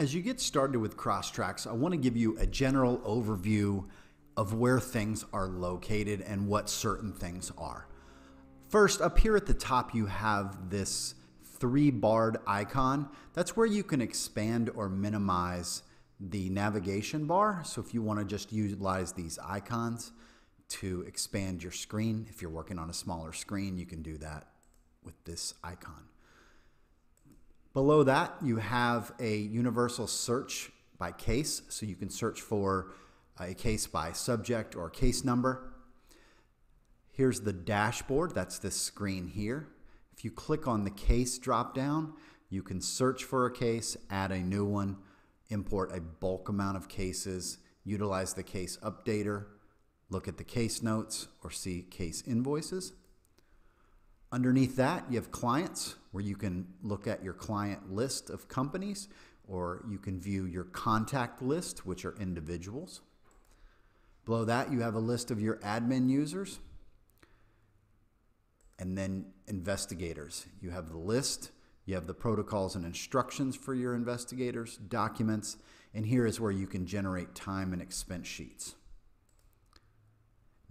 As you get started with CROSStrax, I want to give you a general overview of where things are located and what certain things are. First, up here at the top, you have this three barred icon. That's where you can expand or minimize the navigation bar. So if you want to just utilize these icons to expand your screen, if you're working on a smaller screen, you can do that with this icon. Below that, you have a universal search by case, so you can search for a case by subject or case number. Here's the dashboard, that's this screen here. If you click on the case dropdown, you can search for a case, add a new one, import a bulk amount of cases, utilize the case updater, look at the case notes, or see case invoices. Underneath that, you have clients where you can look at your client list of companies or you can view your contact list, which are individuals. Below that, you have a list of your admin users and then investigators. You have the list, you have the protocols and instructions for your investigators, documents, and here is where you can generate time and expense sheets.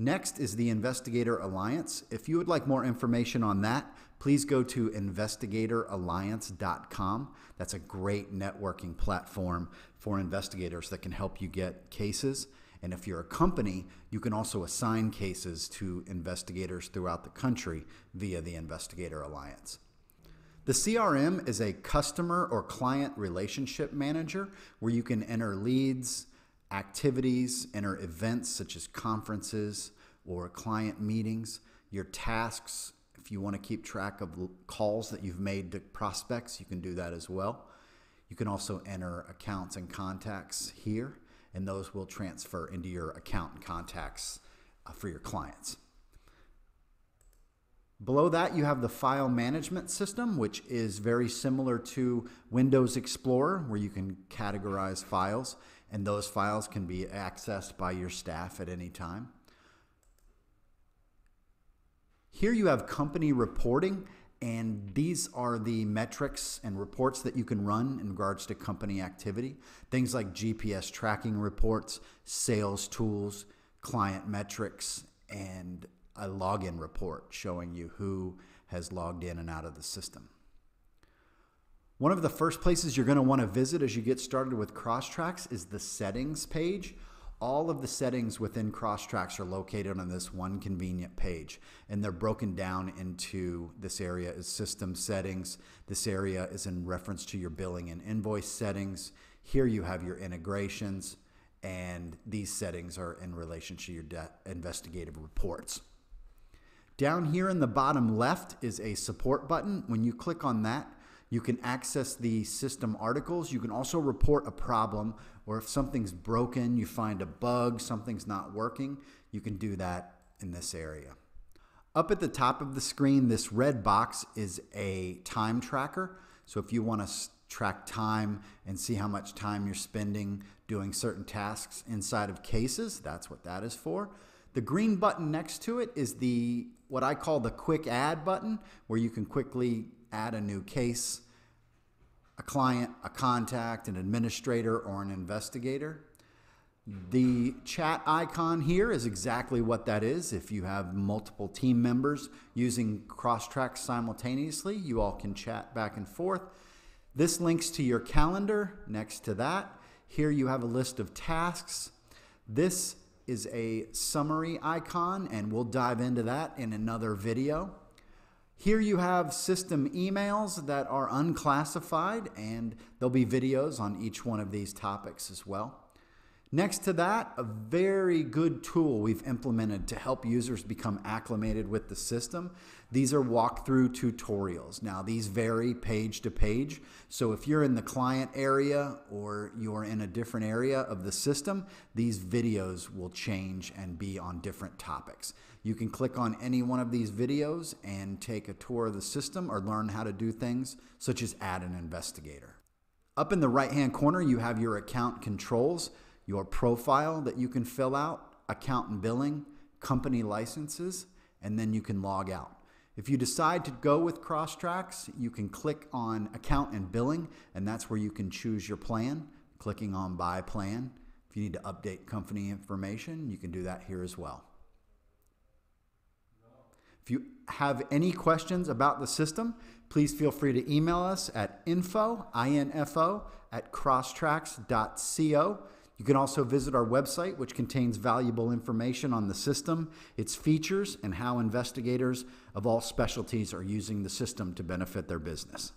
Next is the Investigator Alliance. If you would like more information on that, please go to investigatoralliance.com. That's a great networking platform for investigators that can help you get cases. And if you're a company, you can also assign cases to investigators throughout the country via the Investigator Alliance. The CRM is a customer or client relationship manager where you can enter leads, activities, enter events such as conferences or client meetings, your tasks. If you want to keep track of calls that you've made to prospects, you can do that as well. You can also enter accounts and contacts here, and those will transfer into your account and contacts uh, for your clients. Below that, you have the file management system, which is very similar to Windows Explorer, where you can categorize files, and those files can be accessed by your staff at any time. Here you have company reporting, and these are the metrics and reports that you can run in regards to company activity. Things like GPS tracking reports, sales tools, client metrics, and a login report showing you who has logged in and out of the system. One of the first places you're going to want to visit as you get started with CROSStrax is the settings page. All of the settings within CROSStrax are located on this one convenient page, and they're broken down into this area is system settings. This area is in reference to your billing and invoice settings. Here you have your integrations, and these settings are in relation to your investigative reports. Down here in the bottom left is a support button. When you click on that, you can access the system articles. You can also report a problem, or if something's broken, you find a bug, something's not working, you can do that in this area. Up at the top of the screen, this red box is a time tracker. So if you want to track time and see how much time you're spending doing certain tasks inside of cases, that's what that is for. The green button next to it is the what I call the quick add button, where you can quickly add a new case, a client, a contact, an administrator, or an investigator. The chat icon here is exactly what that is. If you have multiple team members using CROSStrax simultaneously, you all can chat back and forth. This links to your calendar next to that. Here you have a list of tasks. This is a summary icon, and we'll dive into that in another video. Here you have system emails that are unclassified, and there'll be videos on each one of these topics as well. Next to that, a very good tool we've implemented to help users become acclimated with the system. These are walkthrough tutorials. Now, these vary page to page. So if you're in the client area or you're in a different area of the system, these videos will change and be on different topics. You can click on any one of these videos and take a tour of the system or learn how to do things such as add an investigator. Up in the right hand corner, you have your account controls your profile that you can fill out, account and billing, company licenses, and then you can log out. If you decide to go with CROSStrax, you can click on Account and Billing, and that's where you can choose your plan, clicking on Buy Plan. If you need to update company information, you can do that here as well. If you have any questions about the system, please feel free to email us at info, I-N-F-O, at crosstrax.co. You can also visit our website, which contains valuable information on the system, its features, and how investigators of all specialties are using the system to benefit their business.